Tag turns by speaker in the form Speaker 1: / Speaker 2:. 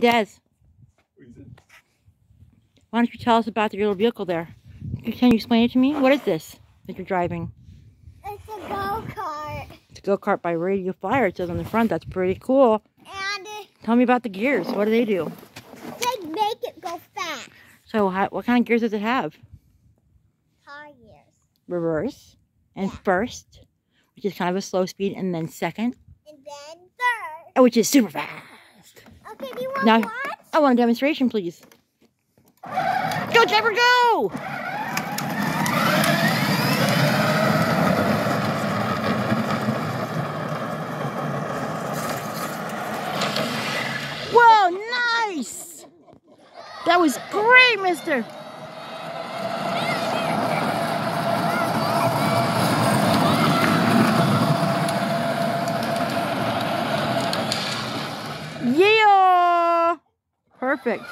Speaker 1: Des, why don't you tell us about your little vehicle there? Can you explain it to me? What is this that you're driving?
Speaker 2: It's a go-kart.
Speaker 1: It's a go-kart by Radio Flyer. It says on the front. That's pretty cool.
Speaker 2: And
Speaker 1: Tell me about the gears. What do they do?
Speaker 2: they make it go fast.
Speaker 1: So how, what kind of gears does it have?
Speaker 2: Tires.
Speaker 1: Reverse and first, which is kind of a slow speed, and then second,
Speaker 2: And then third.
Speaker 1: Oh, which is super fast.
Speaker 2: Okay, do you want
Speaker 1: Now-
Speaker 2: what?
Speaker 1: I want a demonstration, please. Go, Trevor, go! Whoa, nice! That was great, mister! Yeah! Perfect.